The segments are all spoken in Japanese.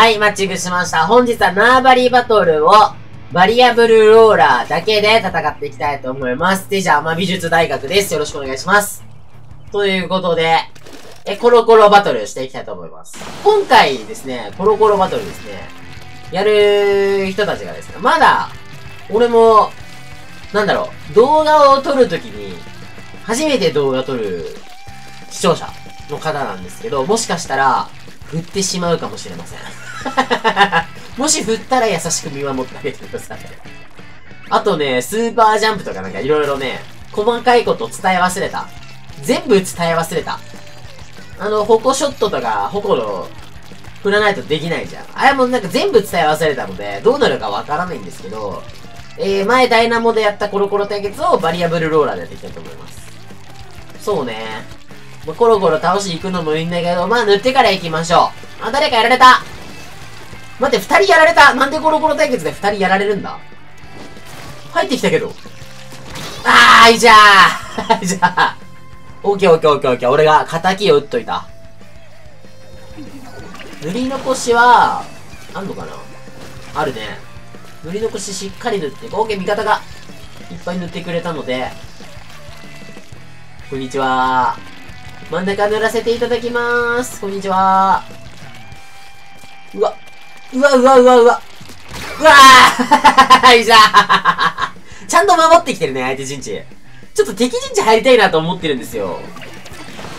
はい、マッチングしました。本日は縄張りバトルを、バリアブルローラーだけで戦っていきたいと思います。で、じゃあ、まあ、美術大学です。よろしくお願いします。ということで、え、コロコロバトルしていきたいと思います。今回ですね、コロコロバトルですね、やる人たちがですね、まだ、俺も、なんだろう、動画を撮るときに、初めて動画撮る視聴者の方なんですけど、もしかしたら、振ってしまうかもしれません。もし振ったら優しく見守ってあげてください。あとね、スーパージャンプとかなんか色々ね、細かいこと伝え忘れた。全部伝え忘れた。あの、ホコショットとか、ホコの、振らないとできないじゃん。あれもなんか全部伝え忘れたので、どうなるかわからないんですけど、えー、前ダイナモでやったコロコロ対決をバリアブルローラーでやっていきたいと思います。そうね。まあ、コロコロ倒しに行くのもいいんだけど、まあ塗ってから行きましょう。あ、誰かやられた待って、二人やられたなんでコロコロ対決で二人やられるんだ？入ってきたけど。あーいじゃー じゃあ。オッケーオッケーオッケーオッケー。俺が仇を打っといた。塗り残しは、あんのかな？あるね。塗り残ししっかり塗って、オッケー味方がいっぱい塗ってくれたので、こんにちは真ん中塗らせていただきまーす。こんにちは。うわうわうわうわ。うわーいじゃあちゃんと守ってきてるね、相手陣地。ちょっと敵陣地入りたいなと思ってるんですよ。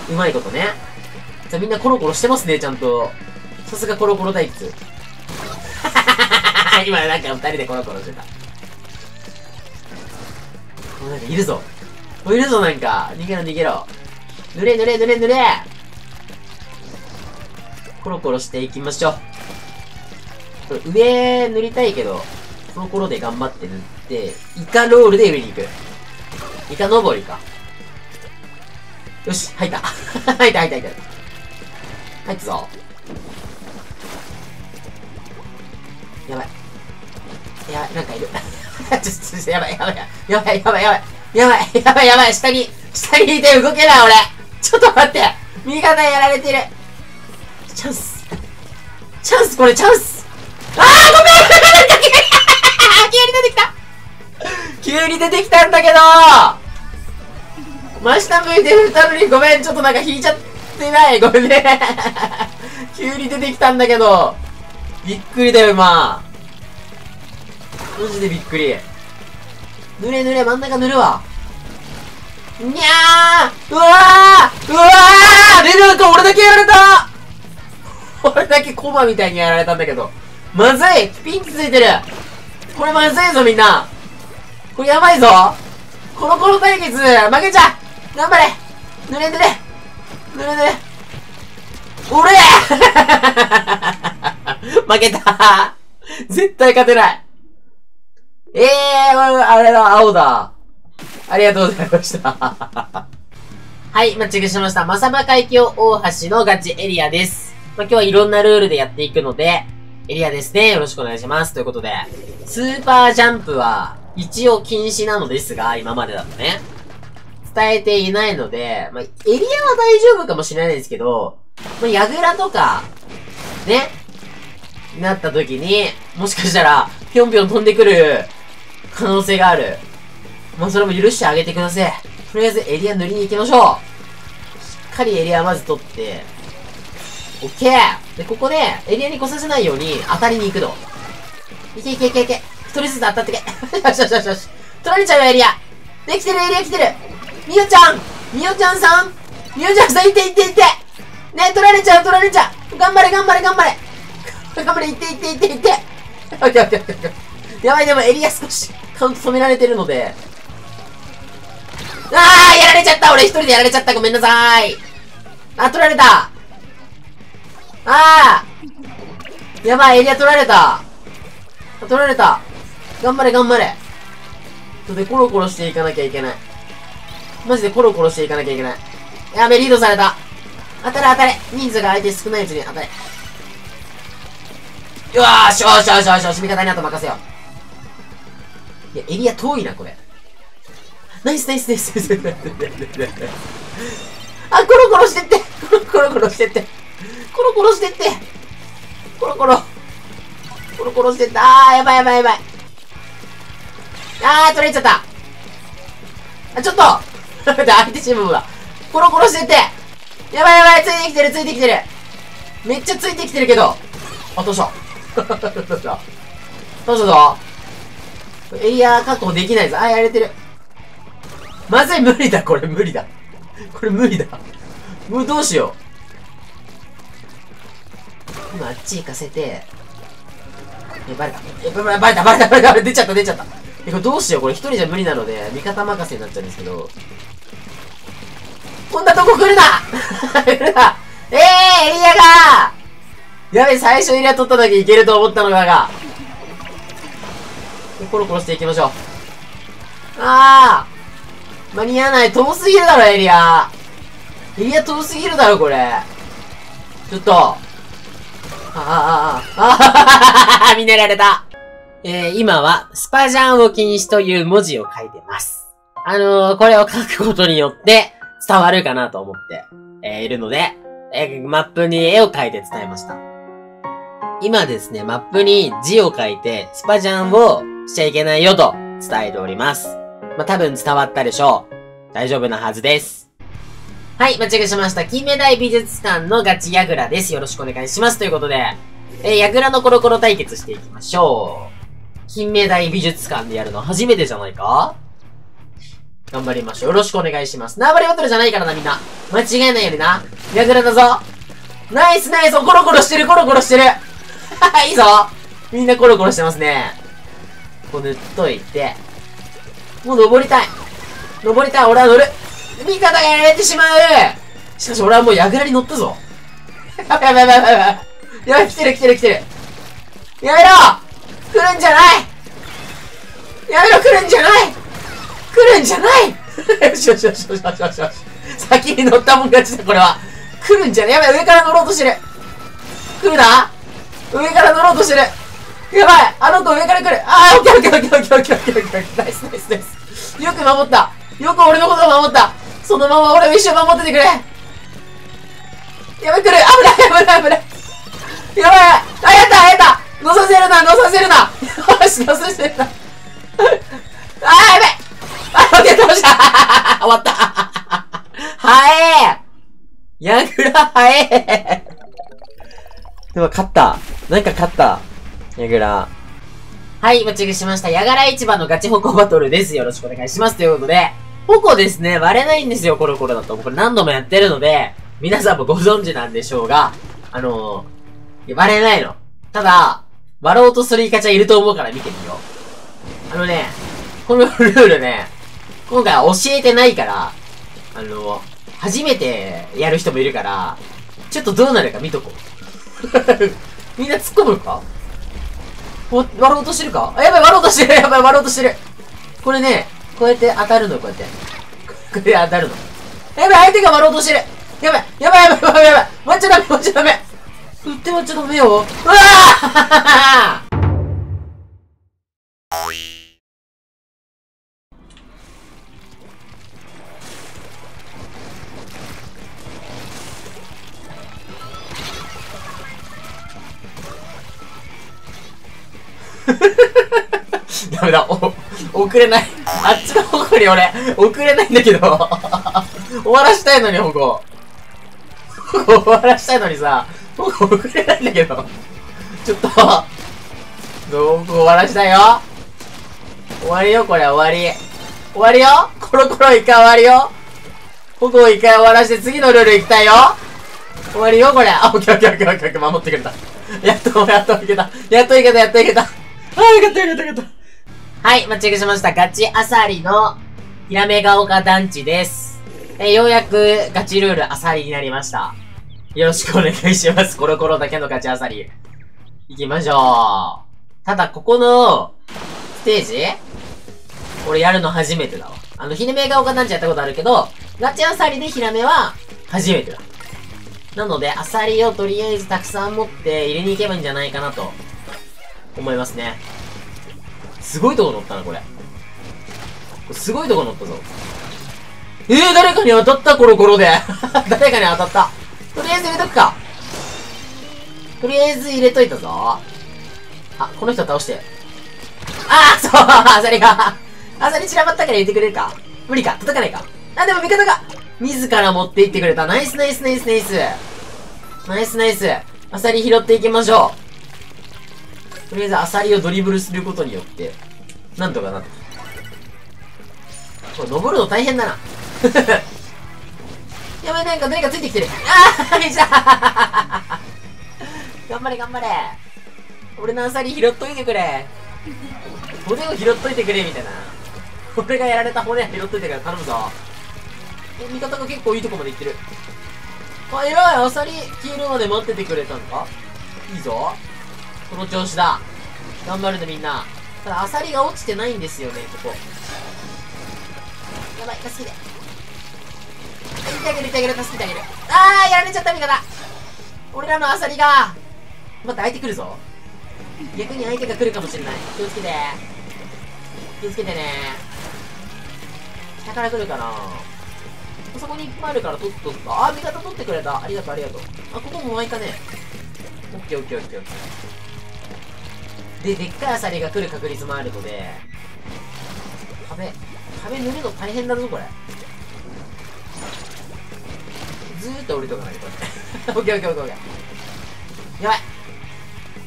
うまいことね。じゃあみんなコロコロしてますね、ちゃんと。さすがコロコロ対決。今なんか二人でコロコロしてた。おなんかいるぞ。おいるぞなんか。逃げろ逃げろ。濡れ濡れ濡れ濡れコロコロしていきましょう。上塗りたいけど、その頃で頑張って塗って、イカロールで上に行く。イカ登りか。よし、入った。入った入った入った。入ったぞ。やばい。いや、なんかいる。ちょっと、ちょ、やばい、やばい、やばい、やばい、やばい、やばい、やばい、やばい、下に、下にいて動けない、俺。ちょっと待って。右肩やられてる。チャンス。チャンス、これチャンス。あー、ごめん急に出てきた急に出てきたんだけど真下向いて振ったのにごめん、ちょっとなんか引いちゃってない。ごめんね。急に出てきたんだけど。びっくりだよ、今。マジでびっくり。濡れ濡れ、真ん中塗るわ。にゃーうわーうわーレルか俺だけやられた俺だけコマみたいにやられたんだけど。まずい！ピンチついてる！これまずいぞみんな！これやばいぞ！コロコロ対決負けちゃう！頑張れ！濡れ濡れ濡れ濡れ俺！負けた！絶対勝てない！ええー、あれだ、青だ。ありがとうございました。はい、マッチングしました。マサマ海峡大橋のガチエリアです。まあ、今日はいろんなルールでやっていくので、エリアですね。よろしくお願いします。ということで、スーパージャンプは一応禁止なのですが、今までだとね。伝えていないので、まあ、エリアは大丈夫かもしれないですけど、まあ、ヤグラとか、ね、なった時に、もしかしたら、ぴょんぴょん飛んでくる可能性がある。まあ、それも許してあげてください。とりあえずエリア塗りに行きましょう。しっかりエリアまず取って、オッケーで、ここで、エリアに来させないように当たりに行くの。いけいけいけいけ。一人ずつ当たってけ。よしよしよしよし。取られちゃうよ、エリア。できてる、エリア来てる。みよちゃんみよちゃんさんみよちゃんさん、いっていっていってね、取られちゃう、取られちゃう。頑張れ、頑張れ、頑張れ。頑張れ、いっていっていっていって。オッケーオッケーオッケー。やばい、でもエリア少しカウント止められてるので。あーやられちゃった俺一人でやられちゃったごめんなさいあ、取られたあーやばい、エリア取られた取られた頑張れ、頑張れちょっとコロコロしていかなきゃいけない。マジでコロコロしていかなきゃいけない。やべ、リードされた当たれ当たれ人数が相手少ないうちに当たれ。よーしよしよしよしよし味方にあと任せよう。いや、エリア遠いな、これ。ナイスナイスナイスナイスナイスあ、コロコロしてってコロコロしてってコロコロしてってコロコロコロコロしてったあー、やばいやばいやばい。あー、取れちゃった。あ、ちょっと 相手チームが。コロコロしてってやばいやばいついてきてるついてきてるめっちゃついてきてるけどあ、どうした？どうした？どうした？ぞエリア確保できないぞ。あ、やれてる。まずい、無理だ、これ、無理だ。これ無理だ。もうどうしよう。今、あっち行かせて。え、バレた。え、バレた、バレた、バレた、バレた、出ちゃった、出ちゃった。え、これどうしよう？これ一人じゃ無理なので、味方任せになっちゃうんですけど。こんなとこ来るな 来るなええー、エリアがやべ、最初エリア取った時いけると思ったのだが。コロコロしていきましょう。あー間に合わない。遠すぎるだろ、エリア。エリア遠すぎるだろ、これ。ちょっと。ああ、ああ、ああ、見寝られた。えー、今は、スパジャンを禁止という文字を書いてます。あのー、これを書くことによって、伝わるかなと思って、えー、いるので、えー、マップに絵を描いて伝えました。今ですね、マップに字を書いて、スパジャンをしちゃいけないよと伝えております。まあ、多分伝わったでしょう。大丈夫なはずです。はい、間違えしました。金目大美術館のガチヤグラです。よろしくお願いします。ということで、えー、ヤグラのコロコロ対決していきましょう。金目大美術館でやるの初めてじゃないか？頑張りましょう。よろしくお願いします。縄張りバトルじゃないからな、みんな。間違えないようにな。ヤグラだぞ。ナイスナイスコロコロしてる、コロコロしてる。いいぞみんなコロコロしてますね。こう塗っといて。もう登りたい。登りたい、俺は乗る。味方がやられてしまうしかし俺はもうヤグラに乗ったぞ。やばいやばいやばいやばい。やばい、来てる来てる来てる。やめろ来るんじゃないやめろ来るんじゃない来るんじゃないよしよしよしよしよしよしよし。先に乗ったもん勝ちだ、これは。来るんじゃねやばい、上から乗ろうとしてる。来るな上から乗ろうとしてる。やばいあの子上から来るあー、オッケーオッケーオッケーオッケーオッケーオッケーオッケーナイスナイスナイス。よく守った。よく俺のことを守った。そのまま俺を一生守っててくれ。やばい、来る危ない危ない危ない。やばいあ、やったやった乗させるな乗させるなよし、乗させるな。あー、やばいあ、オッケー、倒した？終わったはえーヤグラはえーでも勝った。なんか勝った。ヤグラ。はい、間違いしました。ヤガラ市場のガチホコバトルです。よろしくお願いします。ということで、ホコですね、割れないんですよ、コロコロだと。これ何度もやってるので、皆さんもご存知なんでしょうが、あのー、割れないの。ただ、割ろうとするイカちゃんいると思うから見てみよう。あのね、このルールね、今回教えてないから、あのー、初めてやる人もいるから、ちょっとどうなるか見とこう。みんな突っ込むか？割ろうとしてるか？あ、やばい、割ろうとしてるやばい、割ろうとしてるこれね、こうやって当たるの、こうやって。これ当たるの。やばい、相手が割ろうとしてるやばい、やばい、やばい、やばい、やばい割っちゃダメ、割っちゃダメ振って割っちゃダメようわー ダメだ、お、遅れない。あっちの方向に俺、遅れないんだけど。終わらしたいのに、ここ。こ こ終わらしたいのにさ、ここ遅れないんだけど。ちょっと、どこ終わらしたいよ。終わりよ、これ、終わり。終わりよコロコロ一回終わりよここ一回終わらして次のルール行きたいよ終わりよ、これ。あ、オッケーオッケーオッケーオッケー、守ってくれた。やっと、やっといけた。やっといけた、やっといけた。あよかったよかったよかった。はい、間違えしました。ガチアサリの、ひらめが丘団地です。えようやくガチルールアサリになりました。よろしくお願いします。コロコロだけのガチアサリ。行きましょう。ただ、ここの、ステージ俺やるの初めてだわ。あの、ひらめが丘団地やったことあるけど、ガチアサリでひらめは、初めてだ。なので、アサリをとりあえずたくさん持って入れに行けばいいんじゃないかなと思いますね。すごいとこ乗ったな、これ。これすごいとこ乗ったぞ。えー、誰かに当たったコロコロで。誰かに当たった。とりあえず入れとくか。とりあえず入れといたぞ。あ、この人倒して。ああそうアサリがアサリ散らばったから入れてくれるか無理か叩かないかあ、でも味方が自ら持っていってくれた。ナイスナイスナイスナイス。ナイスナイス。アサリ拾っていきましょう。とりあえずアサリをドリブルすることによって、なんとかなった。これ登るの大変だな。やばい、なんか誰かついてきてる。ああ、いじゃ 頑張れ、頑張れ。俺のアサリ拾っといてくれ。骨を拾っといてくれ、みたいな。俺がやられた骨拾っといてから頼むぞ。え、味方が結構いいとこまで行ってる。あ、偉いアサリ消えるまで待っててくれたのかいいぞ。この調子だ。頑張るね、みんな。ただ、アサリが落ちてないんですよね、ここ。やばい、助けて。入れてあげる、入れてあげる、助けてあげる。あー、やられちゃった、味方。俺らのアサリが。待って、相手来るぞ。逆に相手が来るかもしれない。気をつけて。気をつけてね。下から来るかなそこにいっぱいあるから取っとった。あ、味方取ってくれた。ありがとう、ありがとう。あ、ここも湧いたね。オッケーオッケーオッケーオッケー。で、でっかいアサリが来る確率もあるので、壁、壁塗るの大変だぞ、これ。ずーっと降りとかないと。オッケーオッケーオッケーオッケー。やばい。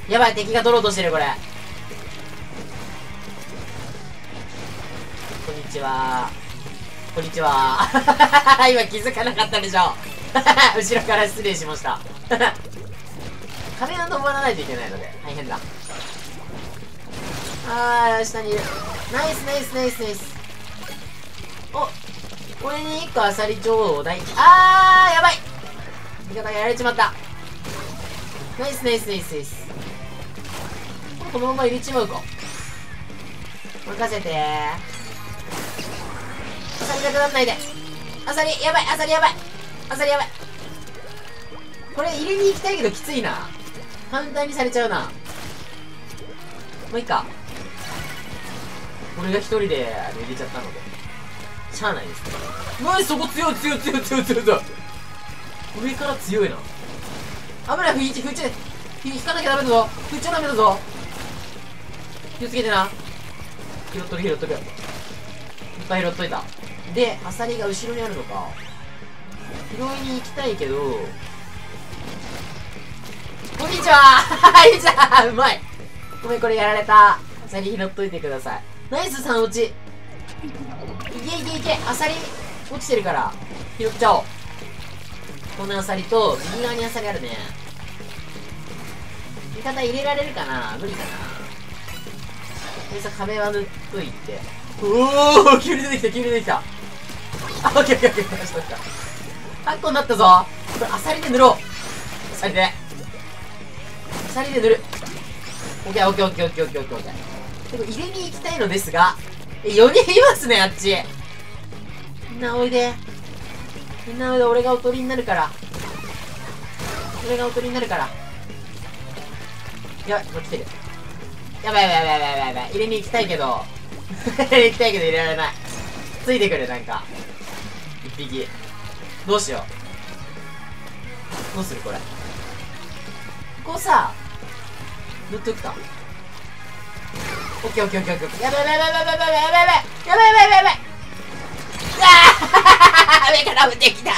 やばい、敵が取ろうとしてる、これ。こんにちは。こんにちは。今気づかなかったでしょ。後ろから失礼しました。壁が登らないといけないので、大変だ。あー、下にいる。ナイスナイスナイスナイス。おこれに1個アサリちだい。あー、やばい味方がやられちまった。ナイスナイスナイスナイス。このまま入れちまうか。任せてアサリなくなんないで。アサリ、やばい、アサリやばい。アサリやばい。これ入れに行きたいけどきついな。簡単にされちゃうな。もういいか。俺が一人で入れちゃったので。しゃあないですね。うわそこ強い強い強い強い強い強い。上から強いな。危ない、吹いち、吹いち、引かなきゃダメだぞ。吹っちゃダメだぞ。気をつけてな。拾っとる拾っとる。いっぱい拾っといた。で、アサリが後ろにあるのか。拾いに行きたいけど、こんにちはは い、じゃあ、うまいごめん、これやられた。アサリ拾っといてください。ナイス3落ち。いけいけいけアサリ。落ちてるから。拾っちゃおうこのアサリと右側にアサリあるね。味方入れられるかな？無理かな？とりあえず壁は塗っといて。おお急に出てきた急に出てきた。あオッケーオッケーオッケー。出した出した8個になったぞ。これアサリで塗ろう。アサリで。アサリで塗る。オッケーオッケーオッケーオッケーオッケーオッケー。入れに行きたいのですが、4人いますね、あっち。みんなおいで。みんなおいで、俺がおとりになるから。俺がおとりになるから。やばい、こっち来てる。やばいやばいやばいやばいやばい。入れに行きたいけど。入れに行きたいけど入れられない。ついてくる、なんか。一匹。どうしよう。どうするこれ。ここさ、塗っとくか。オッケーオッケーオッケーオッケー。やばいやばいやばいやばいやばいやばいやばいやばいやばいやばい上から降ってきた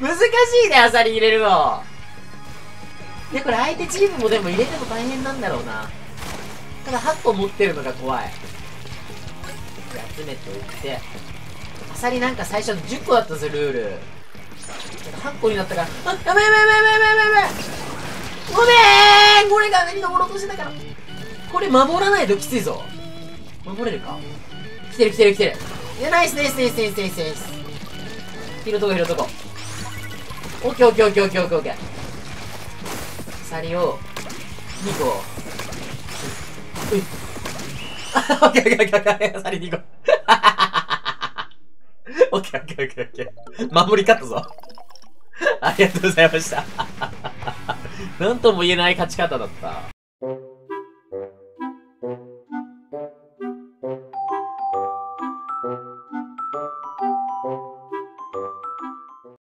難しいね、アサリ入れるの。で、これ相手チームもでも入れても大変なんだろうな。ただ8個持ってるのが怖い。集めておいて。アサリなんか最初10個だったぞ、ルール。8個になったから。あ、やばいやばいやばいやばいやばいやばいごめんこれが上に登ろうとしてたから。これ守らないときついぞ。守れるか？来てる来てる来てる。いや、ナイスナイスナイスナイスナイスナイス。拾うとこ拾うとこ。オッケーオッケーオッケーオッケーオッケーオッケー。鎖を、2個。うい。オッケーオッケーオッケーオッケー。鎖2個。オッケーオッケーオッケーオッケー。守り勝ったぞ。ありがとうございました。なんとも言えない勝ち方だった。